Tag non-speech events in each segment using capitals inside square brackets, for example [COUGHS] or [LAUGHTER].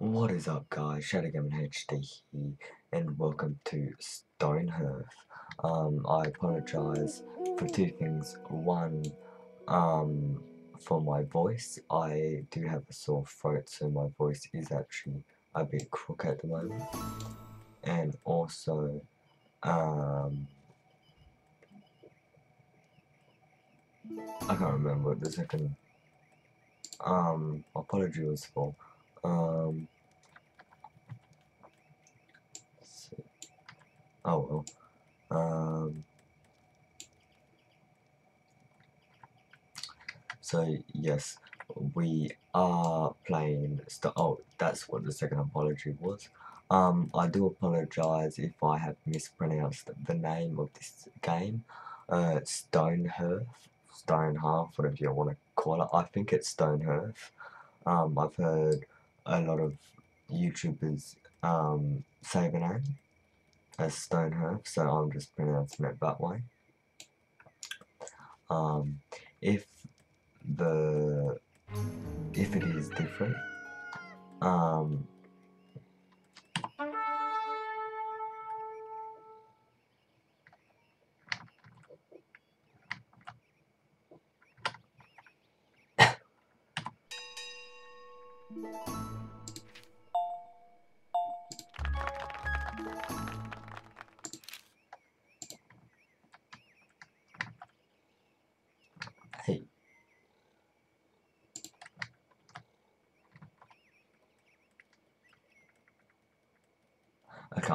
What is up guys, Shadowgamer HD here and welcome to Stonehearth. Um, I apologise for two things. One, um, for my voice. I do have a sore throat so my voice is actually a bit crook at the moment. And also, um, I can't remember what the second um apology was for. Um, oh well. Um, so yes, we are playing. Oh, that's what the second apology was. Um, I do apologize if I have mispronounced the name of this game. Uh, Stonehearth, Stonehearth, whatever you want to call it. I think it's Stonehearth. Um, I've heard a lot of YouTubers um, name as Stonehearth, so I'm just pronouncing it that way. Um, if the if it is different, um,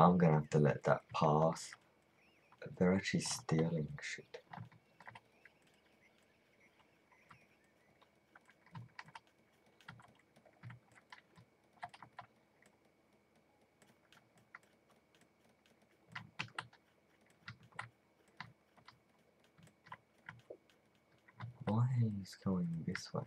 I'm gonna have to let that pass. They're actually stealing shit. Why is going this way?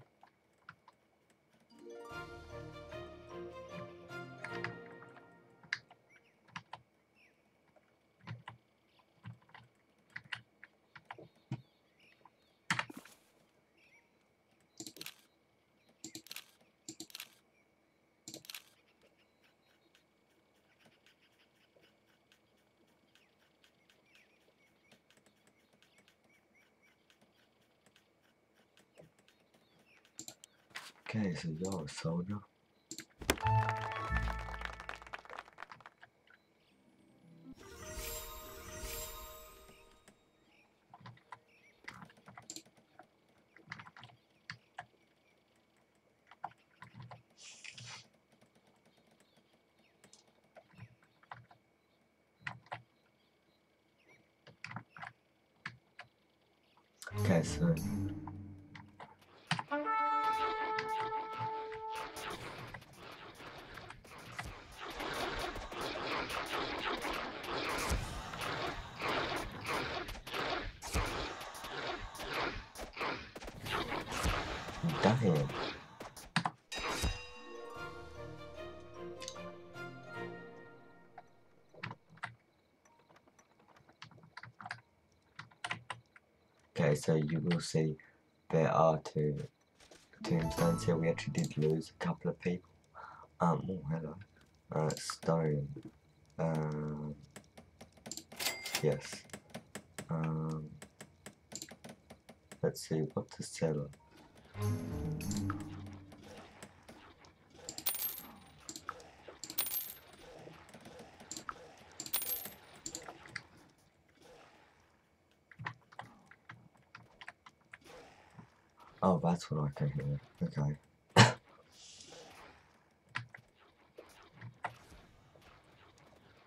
Okay, so you're soldier. Okay, so So you will see there are two tombstones here. We actually did lose a couple of people. Um, oh, hello. Uh, stone. Um, yes. Um, let's see, what to sell? Oh, that's what I can hear. Okay. [COUGHS]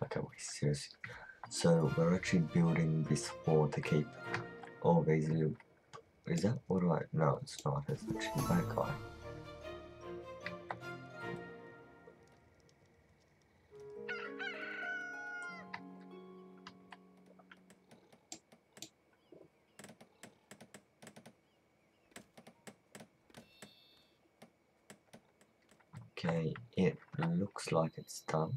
okay, wait, seriously. So, we're actually building this wall to keep all these. Is that what I... No, it's not. It's actually that guy. Okay, it looks like it's done.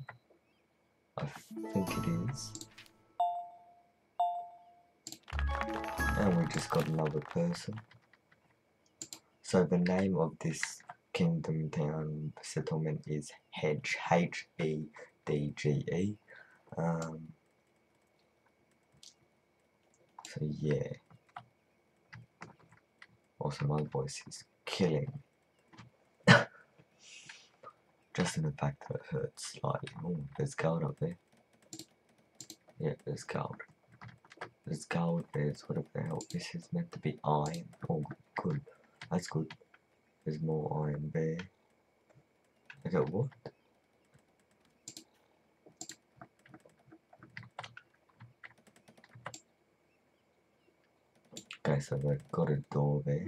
I think it is. And we just got another person. So the name of this Kingdom Town settlement is Hedge H E D G E. Um, so yeah. Also, my voice is killing. Just in the fact that it hurts slightly. Oh, there's gold up there. Yeah, there's gold. There's gold, there's whatever the hell. This is meant to be iron. Oh, good. That's good. There's more iron there. Okay, what? Okay, so we've got a door there.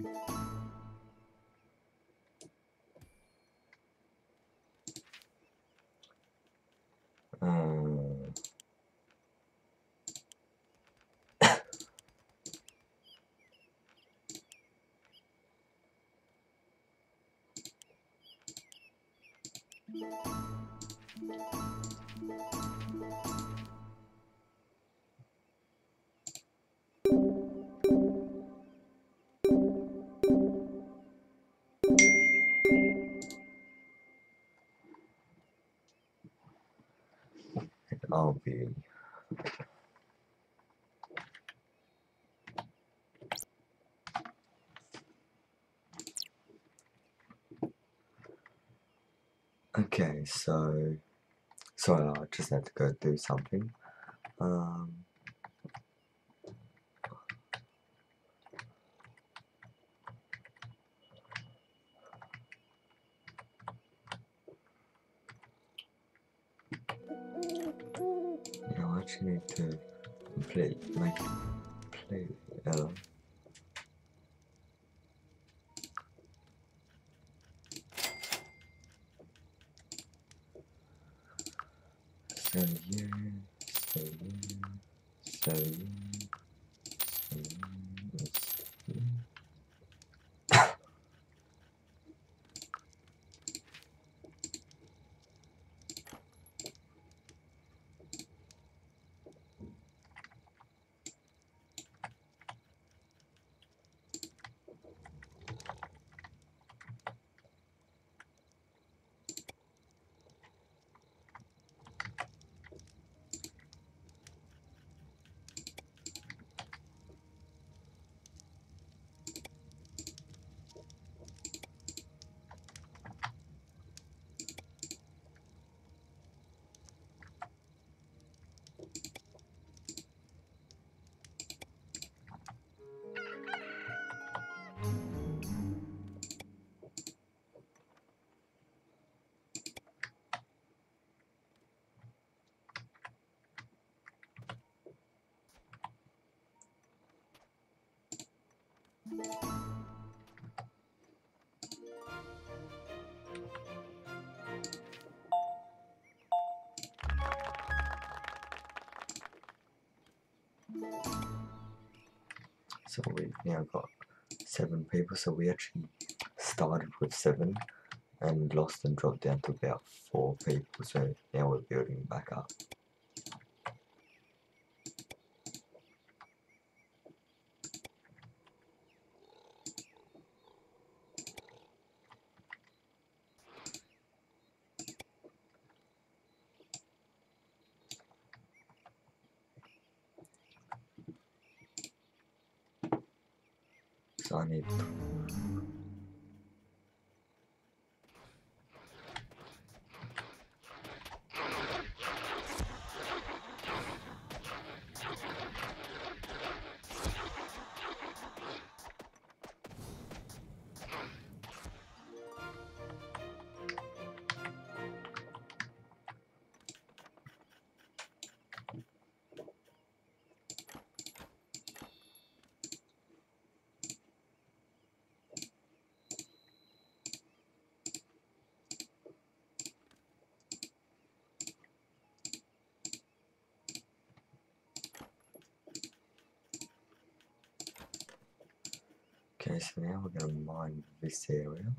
Do something. Um, I actually need to make it play. Uh, So yeah, So we've now got seven people. So we actually started with seven and lost and dropped down to about four people. So now we're building back up. Okay, so now we're gonna mine this area.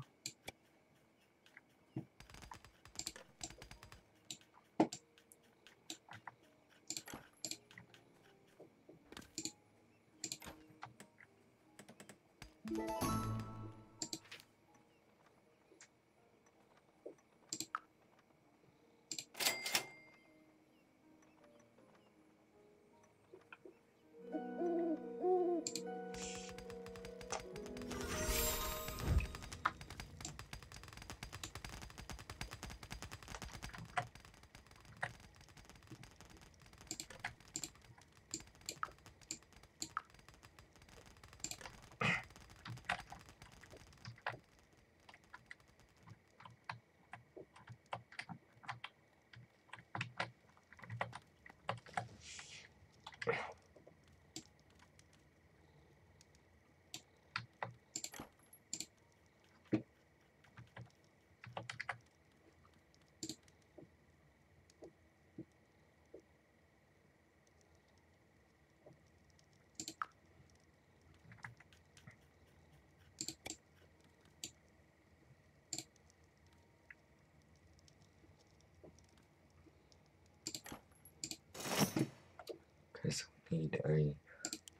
Need a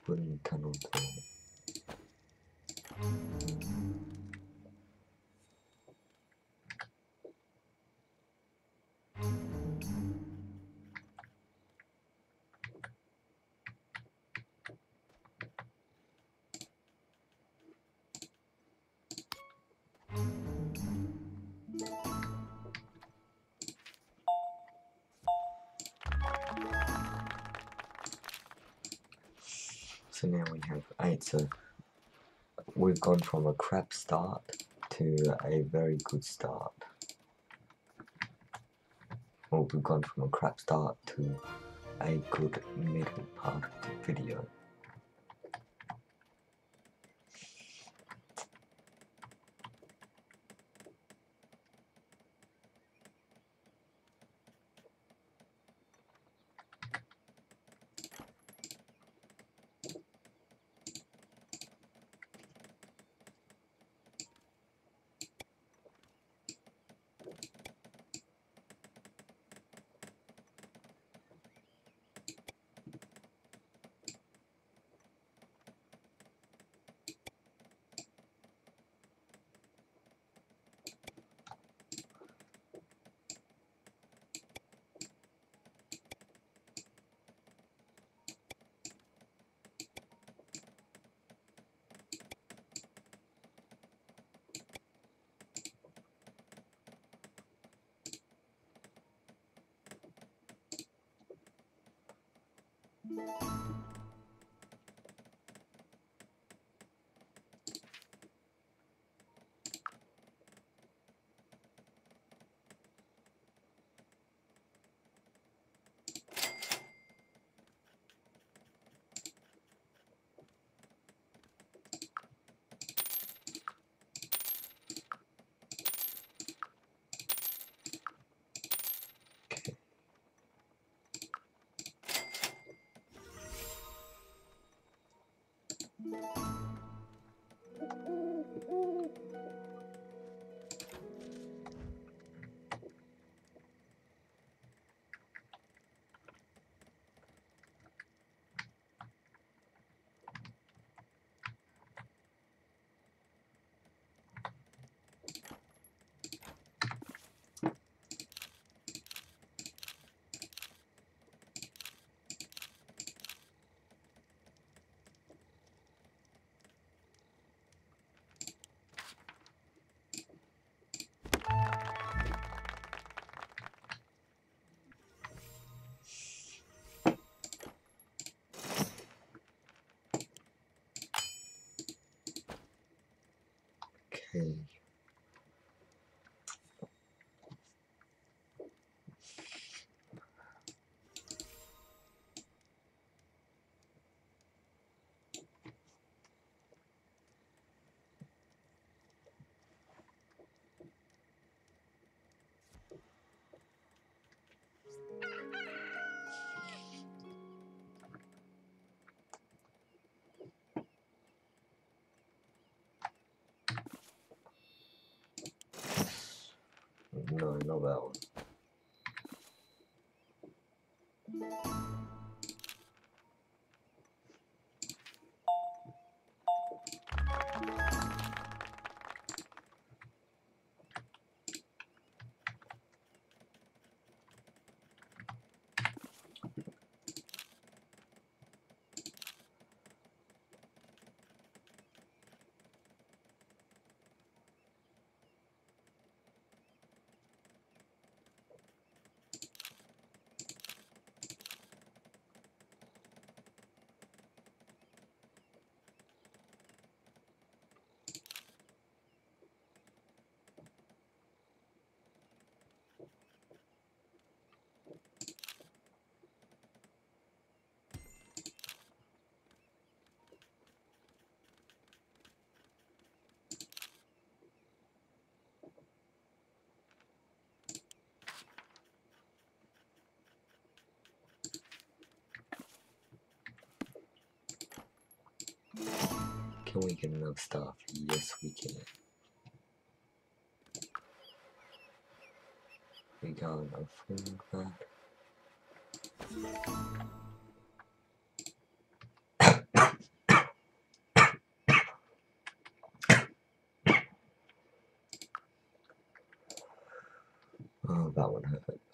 wooden tunnel to So now we have eight. So we've gone from a crap start to a very good start. Well, we've gone from a crap start to a good middle part of the video. Okay. Okay. No, not that one. Can we get enough stuff? Yes, we can. We got enough stuff. Oh, that one hurt.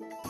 Yeah,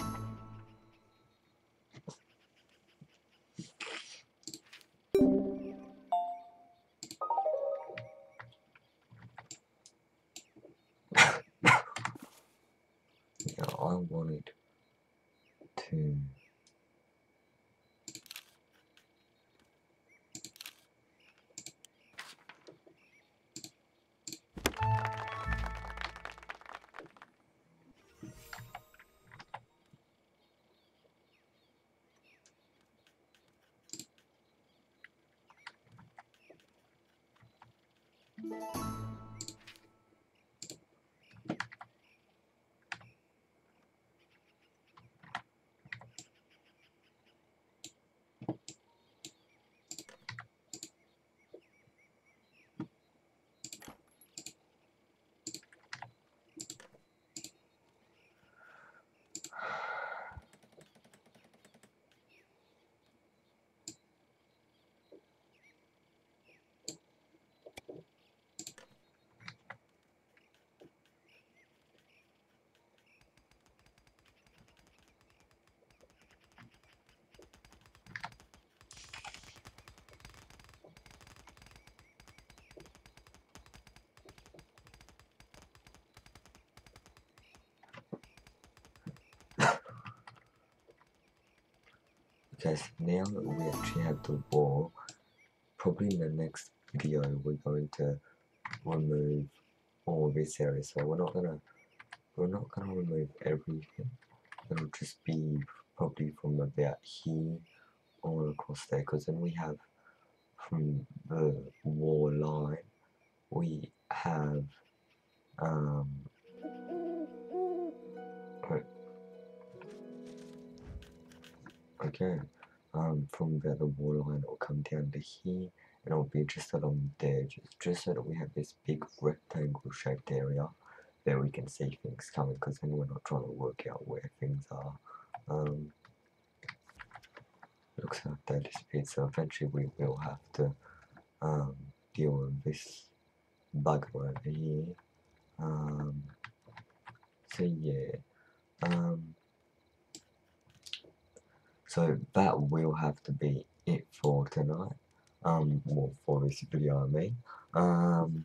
because now we actually have the wall, probably in the next video we're going to remove all this area. So we're not gonna we're not gonna remove everything. It'll just be probably from about here all across there because then we have from the wall line we have um okay. Um from where the wall line will come down to here and it'll be just along there just, just so that we have this big rectangle shaped area that we can see things coming because then we're not trying to work out where things are. Um looks like they disappeared so eventually we will have to um, deal with this bugger over here. Um, so yeah. Um, so that will have to be it for tonight. Um, well for this video I mean. Um,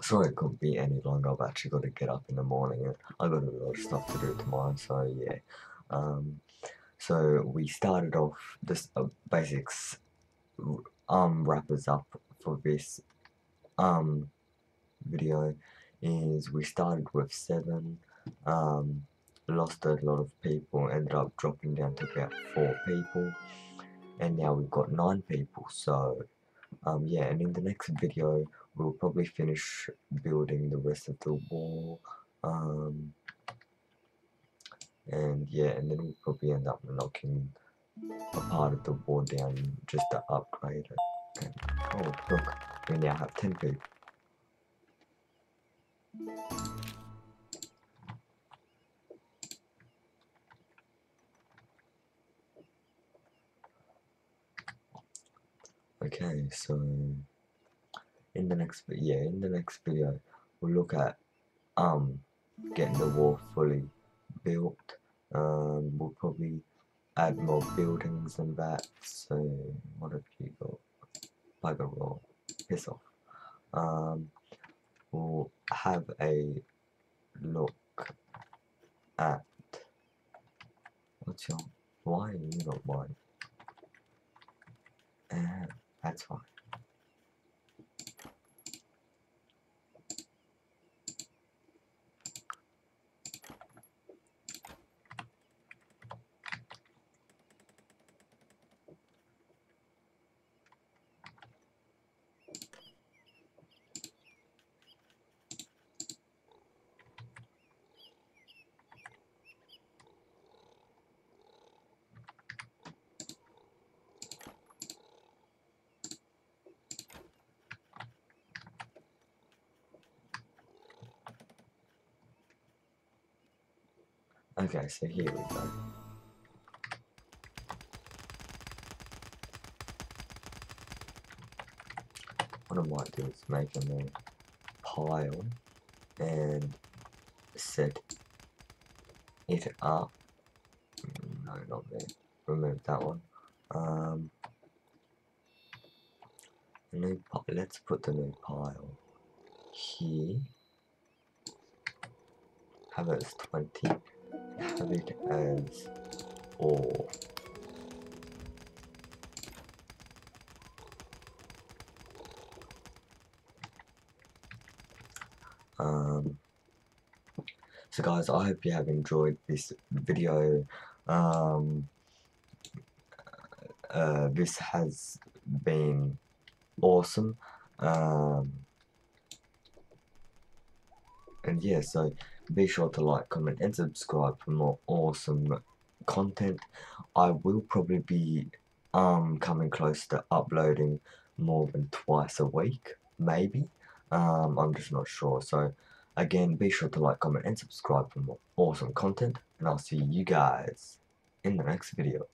sorry it couldn't be any longer I've actually got to get up in the morning and I've got a lot of stuff to do tomorrow so yeah. Um, so we started off this uh, basics um wrappers up for this um video is we started with seven um lost a lot of people ended up dropping down to about four people and now we've got nine people so um, yeah, and in the next video, we'll probably finish building the rest of the wall, um, and yeah, and then we'll probably end up knocking a part of the wall down just to upgrade it. And, oh, look, we now have 10 people. Okay, so in the next yeah, in the next video we'll look at um getting the wall fully built. Um we'll probably add more buildings and that. So what have you got? Bugger roll. Piss off. Um we'll have a look at what's your why are you not mine? Uh, that's fine. Okay, so here we go. What I might do is make a new pile and set it up. Mm, no, not there. Remove that one. Um, new let's put the new pile here. Have it as 20 have it as or um so guys I hope you have enjoyed this video. Um uh, this has been awesome. Um and yeah so be sure to like, comment and subscribe for more awesome content. I will probably be um coming close to uploading more than twice a week, maybe. Um, I'm just not sure. So again, be sure to like, comment and subscribe for more awesome content. And I'll see you guys in the next video.